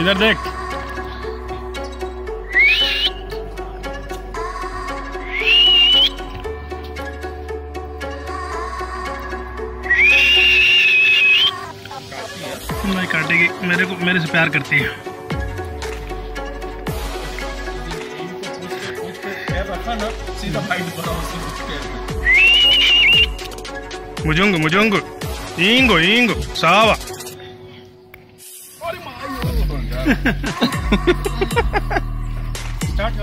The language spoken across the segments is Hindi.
इधर देख। काटेगी। मेरे को मेरे से प्यार करती है। मुझुंग मुझुंग इंगो इंगो सावा। स्टार्ट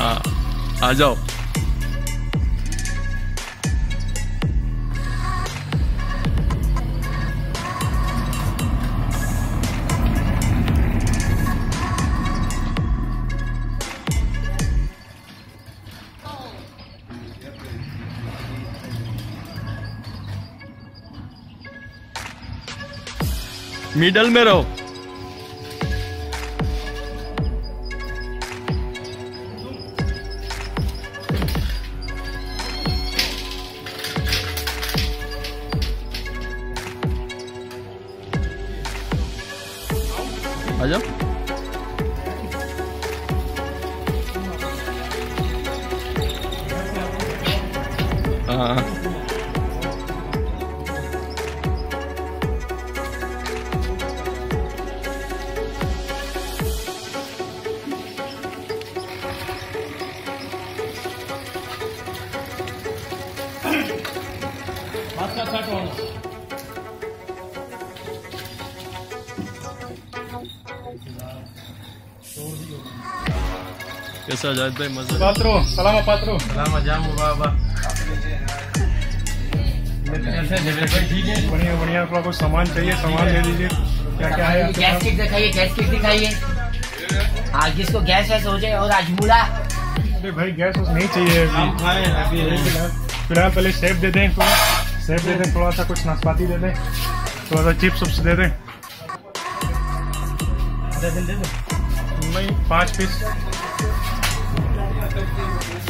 हाँ आ जाओ। मिडल में रहो। आ जाओ। हाँ। कैसा जायद भाई मज़ा पात्रो सलाम पात्रो Selamat jamu baba. कैसे भाई ठीक है बढ़िया बढ़िया थोड़ा कुछ सामान चाहिए सामान ले लीजिए क्या क्या है गैस किट दिखाइए गैस किट दिखाइए हाँ जिसको गैस वैस हो जाए और अजमूला अरे भाई गैस उस नहीं चाहिए अभी। हम खाए अभी फ़िलहाल फ़िलहाल पहले सेब दे दें थोड़ा। सेब दे दें थोड़ा सा कुछ नाशपाती दे दें। थोड़ा सा चिप्स उप्स दे दें। नहीं पाँच piece Thank you.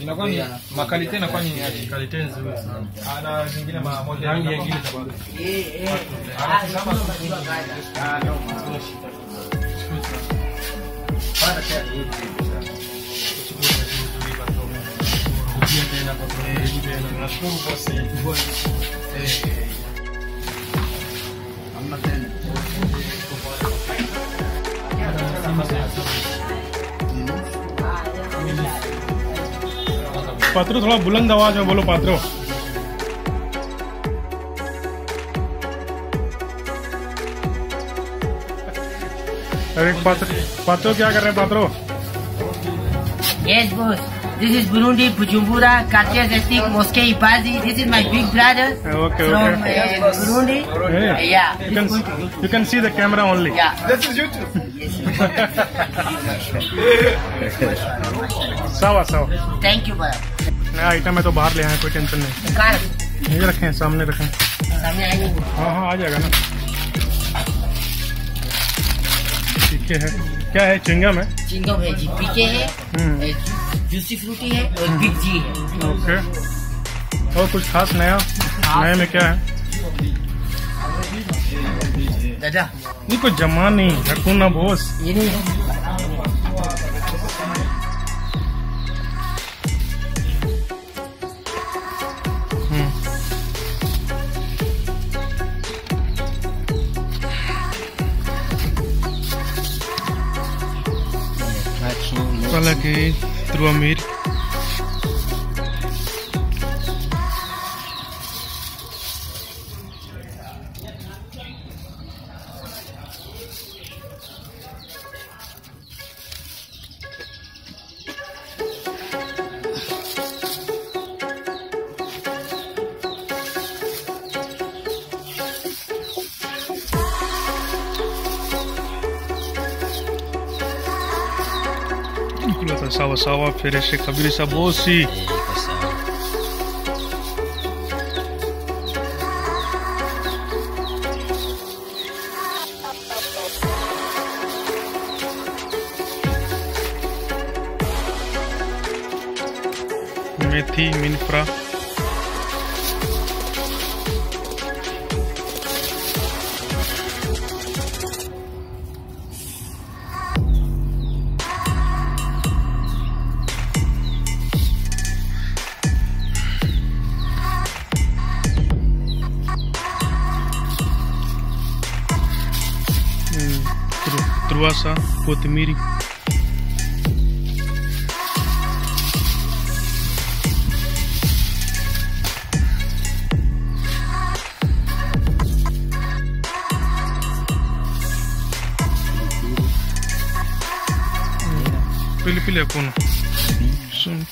inakuwa ni makalite inakuwa ni kalite nzuri sana. Ana zingine mamoja rangi ya ngine sababu. पात्रो थोड़ा बुलंद आवाज़ में बोलो पात्रो अरे पात्र पात्रो क्या कर रहे हैं Patro Yes, boss. This is Burundi, Bujumbura, Cartier Ethnic, Mosque Ipazi. This is my big brother Okay, from okay. uh, Burundi. Yeah. Yeah. You can you can see the camera only. Yeah. This is YouTube. सावा सावा Thank you, brother. नया आइटम है तो बाहर ले आए कोई टेंशन नहीं कार ये रखें सामने रखें सामने आएँगे हाँ हाँ आ जाएगा ना ठीक है क्या है? चिंगम है? चिंगम है जी। पीके है हम्म। जूसी फ्रूटी है और बिग जी है। ओके। और कुछ खास नया? नए में क्या है? दादा। ये कुछ जमा नहीं हकूना बोस। ये नहीं है। okay through a mirror sawa sawa, fereshe kabisa bosi. Methi मिनफ्रा Truasa, कोतमीरी pilipili hakuna Sun-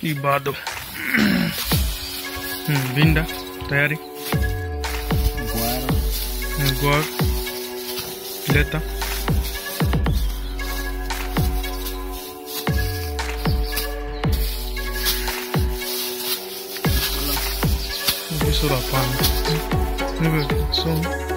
hii bado Hmm, vinda tayari Jaguar, Pileta. Isso da palma. Primeiro, som.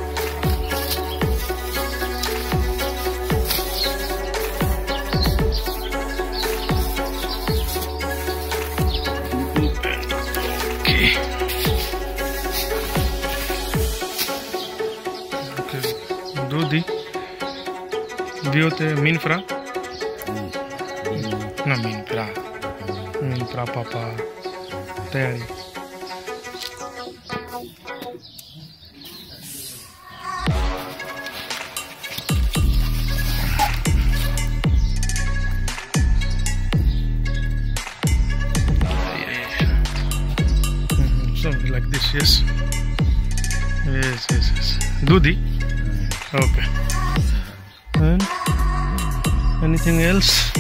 Diote minfra. Something like this, yes. Yes, yes, yes. Dudhi. Okay. Anything else?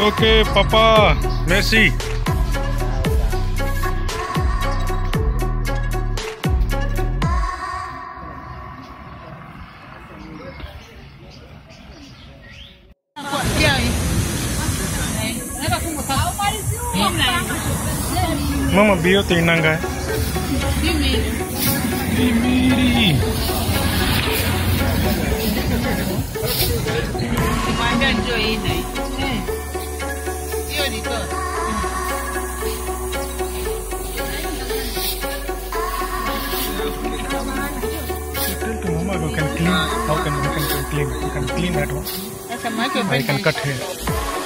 Okay. Papa. Messi. Mama tinanga. Dimiri. Tell to Mama you can clean. How can you can clean? You can clean that one. I can cut here.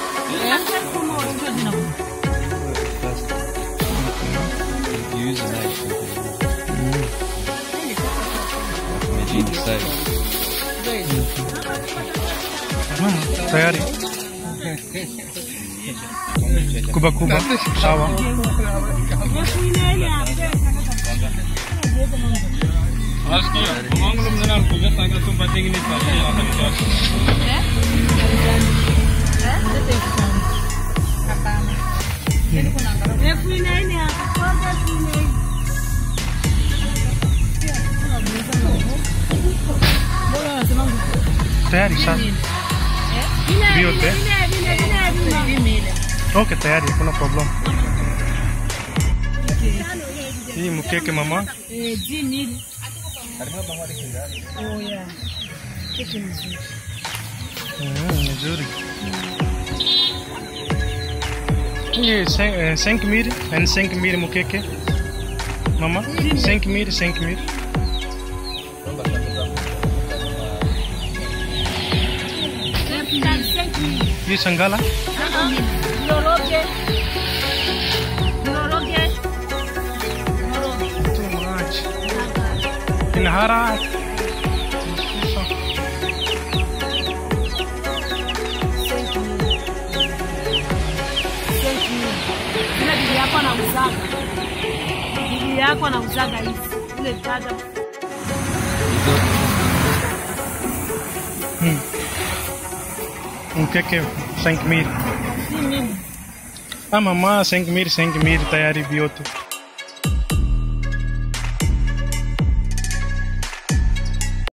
తయారీ కుబ కుబ సావా Aşkım, babam kulübünden artık. Sanki tüm patikini sağlayın. Okay तयार आहे कोनो प्रॉब्लम ಈ ಮುಖ್ಯಕ್ಕೆ ಮಮ್ಮ ಜಿ ನೀರು ಓ ಯಾ Missouri. ये सेंक मीर एंड सेंक मीर मुके के मामा सेंक मीर सेंक मीर ये संगाला mille. Hii sangala. Too much. Inahara. Ile bibi yako anauzaga, bibi yako anauzaga hizi ile dada Mkeke cinq mille. Ah, mamá, cinq mille, cinq mille, tayari vyote.